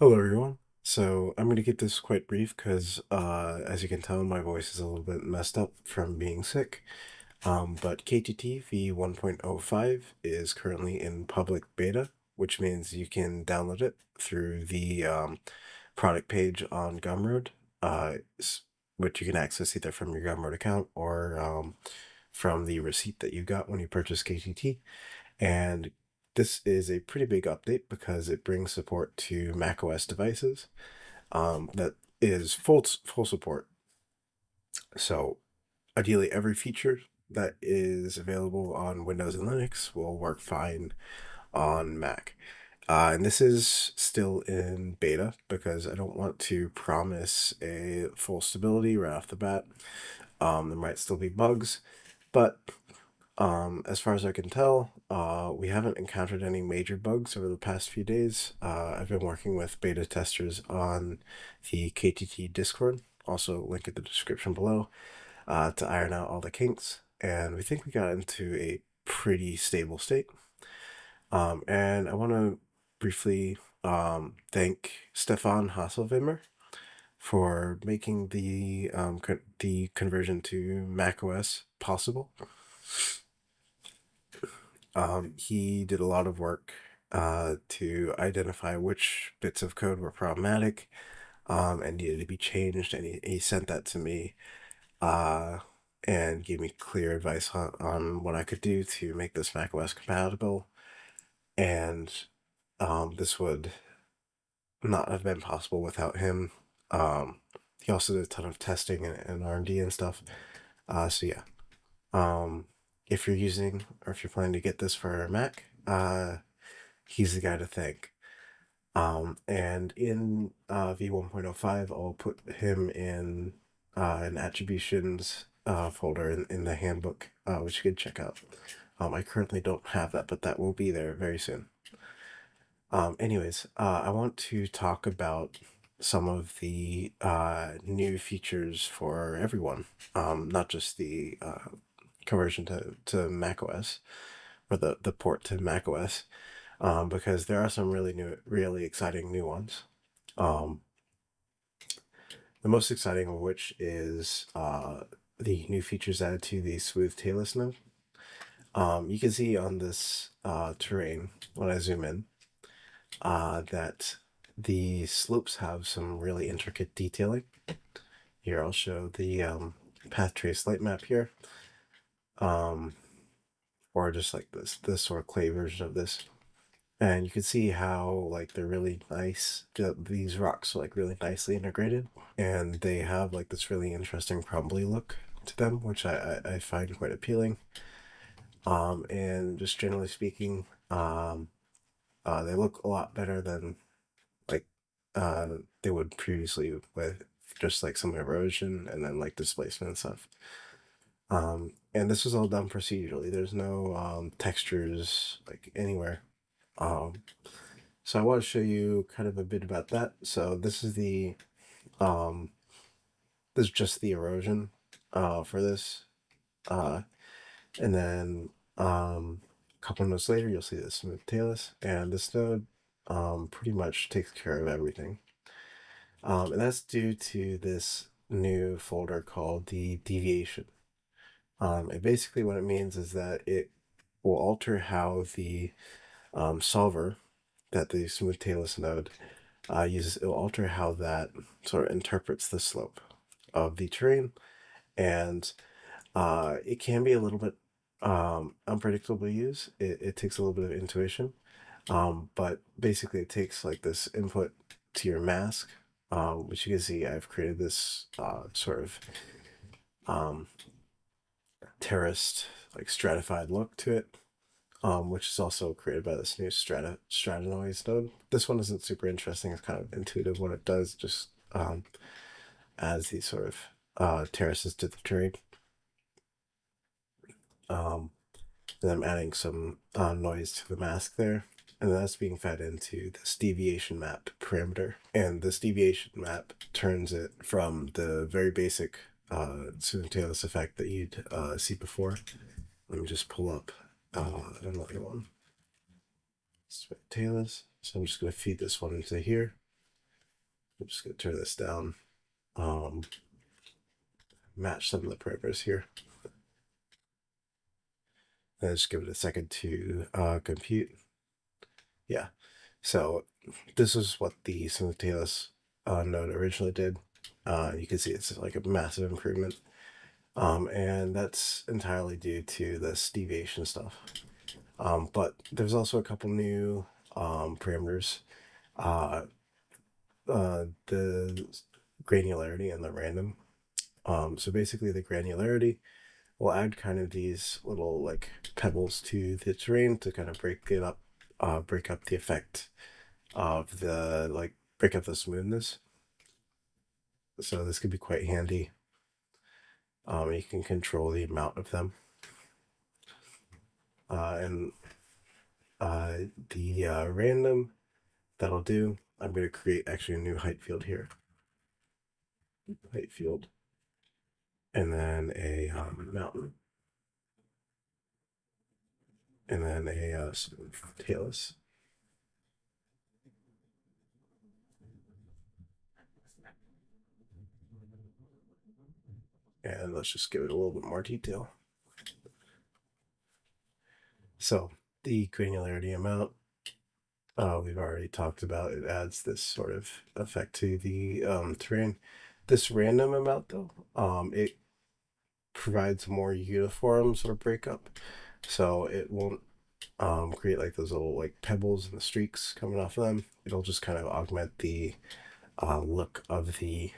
Hello, everyone. So I'm going to keep this quite brief because, uh, as you can tell, my voice is a little bit messed up from being sick. Um, but KTT v1.05 is currently in public beta, which means you can download it through the um, product page on Gumroad, uh, which you can access either from your Gumroad account or um, from the receipt that you got when you purchased KTT. And this is a pretty big update because it brings support to macOS devices um, that is full full support. So, ideally, every feature that is available on Windows and Linux will work fine on Mac. Uh, and this is still in beta because I don't want to promise a full stability right off the bat. Um, there might still be bugs, but um, as far as I can tell, uh, we haven't encountered any major bugs over the past few days. Uh, I've been working with beta testers on the KTT Discord, also link in the description below, uh, to iron out all the kinks. And we think we got into a pretty stable state. Um, and I want to briefly um, thank Stefan Hasselwimmer for making the um, the conversion to macOS possible. Um, he did a lot of work uh, to identify which bits of code were problematic um, and needed to be changed, and he, he sent that to me uh, and gave me clear advice on, on what I could do to make this macOS compatible. And um, this would not have been possible without him. Um, he also did a ton of testing and, and R&D and stuff. Uh, so yeah. Um, if you're using or if you're planning to get this for Mac, uh, he's the guy to thank. Um, and in uh, v1.05, I'll put him in uh, an attributions uh, folder in, in the handbook, uh, which you can check out. Um, I currently don't have that, but that will be there very soon. Um, anyways, uh, I want to talk about some of the uh, new features for everyone, um, not just the uh, conversion to, to Mac OS or the, the port to Mac OS um, because there are some really new, really exciting new ones. Um, the most exciting of which is uh, the new features added to the smooth talus node. Um, you can see on this uh, terrain when I zoom in uh, that the slopes have some really intricate detailing. Here I'll show the um, path trace light map here um, or just like this this sort of clay version of this. And you can see how like they're really nice. These rocks are like really nicely integrated. And they have like this really interesting crumbly look to them which i i, I find quite appealing. Um and just generally speaking um uh they look a lot better than like uh they would previously with just like some erosion and then like displacement and stuff um, and this is all done procedurally. There's no um, textures like anywhere. Um, so I want to show you kind of a bit about that. So this is the, um, this is just the erosion uh, for this. Uh, and then um, a couple notes later, you'll see the smooth talus. And this node um, pretty much takes care of everything. Um, and that's due to this new folder called the deviation. Um, and basically what it means is that it will alter how the um, solver that the smooth talus node uh, uses, it will alter how that sort of interprets the slope of the terrain. And uh, it can be a little bit um, unpredictable to use. It, it takes a little bit of intuition. Um, but basically it takes like this input to your mask, um, which you can see I've created this uh, sort of um, terraced, like stratified look to it, um, which is also created by this new strata strata noise node. This one isn't super interesting. It's kind of intuitive what it does, just um, adds these sort of uh, terraces to the terrain. Um, and I'm adding some uh, noise to the mask there. And that's being fed into this deviation map parameter. And this deviation map turns it from the very basic uh, talus effect that you'd uh, see before. Let me just pull up uh, another one. Talus. So I'm just going to feed this one into here. I'm just gonna turn this down. Um, match some of the parameters here. And just give it a second to uh, compute. Yeah, so this is what the Simultaneous uh, node originally did. Uh, you can see it's like a massive improvement. Um, and that's entirely due to this deviation stuff. Um, but there's also a couple new um, parameters. Uh, uh, the granularity and the random. Um, so basically the granularity will add kind of these little like pebbles to the terrain to kind of break it up, uh, break up the effect of the like break up the smoothness. So this could be quite handy. Um, you can control the amount of them. Uh, and uh, the uh, random that'll do. I'm going to create actually a new height field here. Height field. And then a um, mountain. And then a uh, talus. And let's just give it a little bit more detail. So the granularity amount, uh, we've already talked about, it adds this sort of effect to the um, terrain. This random amount though, um, it provides more uniform sort of breakup. So it won't um, create like those little like pebbles and the streaks coming off of them. It'll just kind of augment the uh, look of the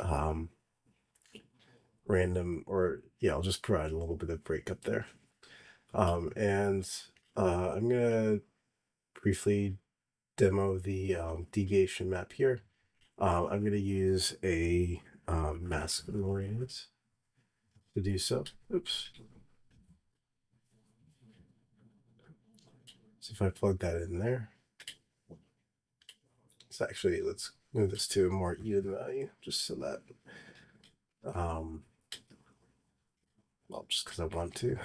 um, random or yeah, I'll just provide a little bit of breakup there. Um, and uh, I'm gonna briefly demo the um, deviation map here. Um, I'm gonna use a um, mask oriented to do so. Oops. So if I plug that in there, so actually let's move this to a more even value just so that um, well, just because I want to.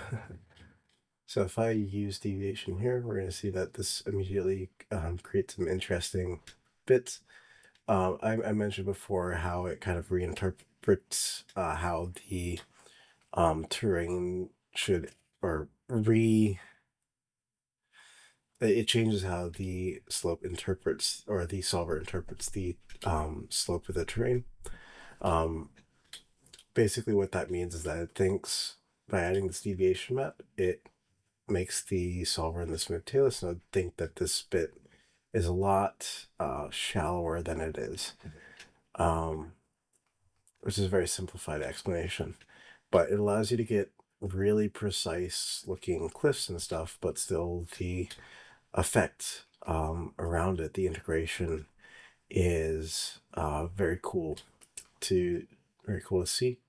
so if I use deviation here, we're going to see that this immediately um, creates some interesting bits. Um, I, I, mentioned before how it kind of reinterprets uh, how the um, terrain should, or re, it changes how the slope interprets, or the solver interprets the um, slope of the terrain. Um, basically what that means is that it thinks by adding this deviation map, it makes the solver in the smooth talus node think that this bit is a lot uh, shallower than it is, um, which is a very simplified explanation. But it allows you to get really precise looking cliffs and stuff, but still the effect um, around it, the integration is uh, very cool to very cool to see.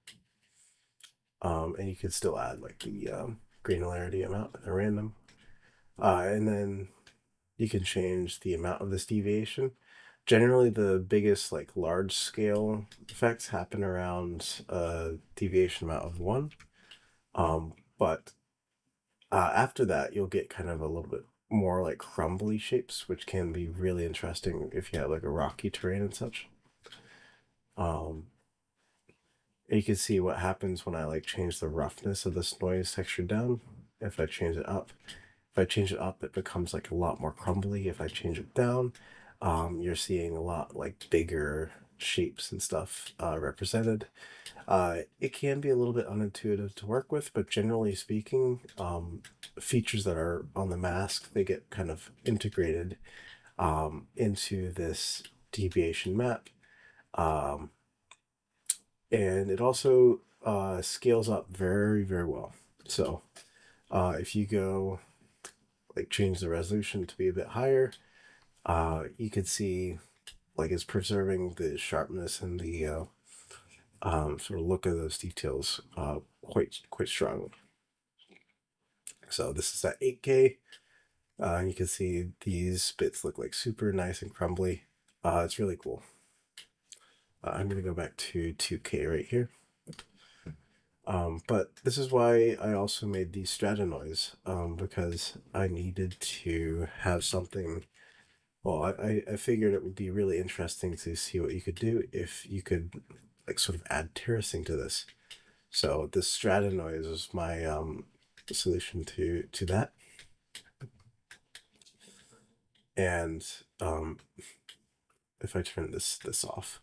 Um, and you can still add like the um, granularity amount the random. Uh, and then you can change the amount of this deviation. Generally, the biggest like large scale effects happen around a deviation amount of one. Um, but uh, after that, you'll get kind of a little bit more like crumbly shapes, which can be really interesting if you have like a rocky terrain and such. Um, you can see what happens when I like change the roughness of this noise texture down. If I change it up, if I change it up, it becomes like a lot more crumbly. If I change it down, um, you're seeing a lot like bigger shapes and stuff uh, represented. Uh, it can be a little bit unintuitive to work with, but generally speaking, um, features that are on the mask, they get kind of integrated um, into this deviation map. Um, and it also uh, scales up very, very well. So uh, if you go like change the resolution to be a bit higher, uh, you can see like it's preserving the sharpness and the uh, um, sort of look of those details uh, quite quite strongly. So this is at 8K. Uh, you can see these bits look like super nice and crumbly. Uh, it's really cool. Uh, I'm going to go back to 2K right here. Um, but this is why I also made the strata noise, um, because I needed to have something well, I, I figured it would be really interesting to see what you could do if you could like sort of add terracing to this. So this strata noise is my um, solution to to that. And um, if I turn this this off,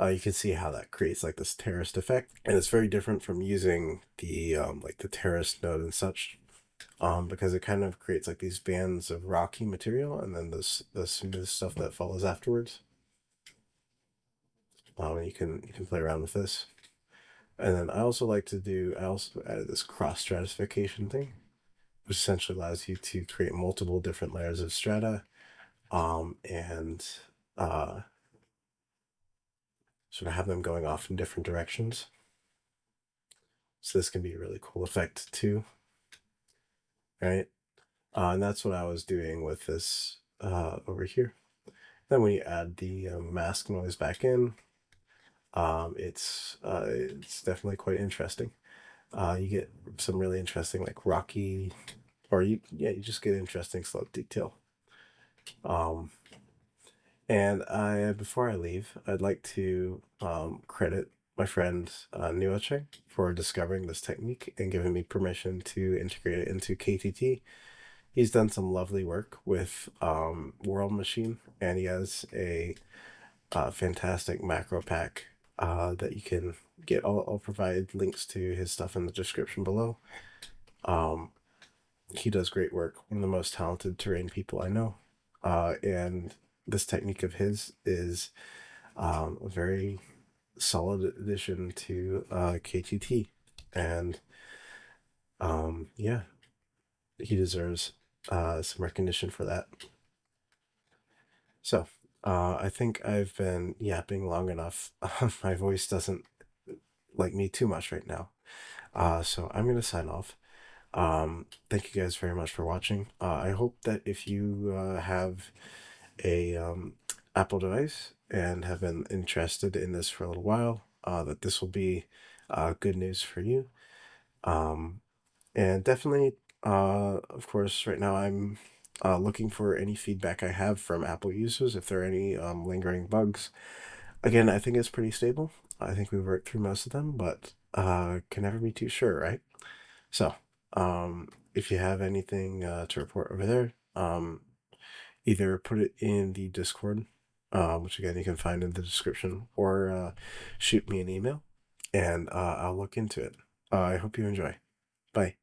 uh, you can see how that creates like this terraced effect, and it's very different from using the um, like the terraced node and such, um, because it kind of creates like these bands of rocky material, and then this the smooth stuff that follows afterwards. Um, you can you can play around with this, and then I also like to do I also added this cross stratification thing, which essentially allows you to create multiple different layers of strata, um, and uh, sort of have them going off in different directions. So this can be a really cool effect too. Right? Uh, and that's what I was doing with this uh, over here. Then when you add the um, mask noise back in, um, it's uh, it's definitely quite interesting. Uh, you get some really interesting like rocky, or you yeah you just get interesting slope detail. Um, and I, before I leave, I'd like to um, credit my friend uh, NuoCheng for discovering this technique and giving me permission to integrate it into KTT. He's done some lovely work with um, World Machine, and he has a uh, fantastic macro pack uh, that you can get. I'll, I'll provide links to his stuff in the description below. Um, he does great work. One of the most talented terrain people I know, uh, and this technique of his is um, a very solid addition to uh, KTT. And um, yeah, he deserves uh, some recognition for that. So uh, I think I've been yapping long enough. My voice doesn't like me too much right now. Uh, so I'm going to sign off. Um, thank you guys very much for watching. Uh, I hope that if you uh, have a um, Apple device and have been interested in this for a little while, uh, that this will be uh, good news for you. Um, and definitely, uh, of course, right now I'm uh, looking for any feedback I have from Apple users if there are any um, lingering bugs. Again, I think it's pretty stable. I think we've worked through most of them, but uh, can never be too sure, right? So, um, if you have anything uh, to report over there, um, either put it in the Discord, uh, which again you can find in the description, or uh, shoot me an email and uh, I'll look into it. Uh, I hope you enjoy. Bye.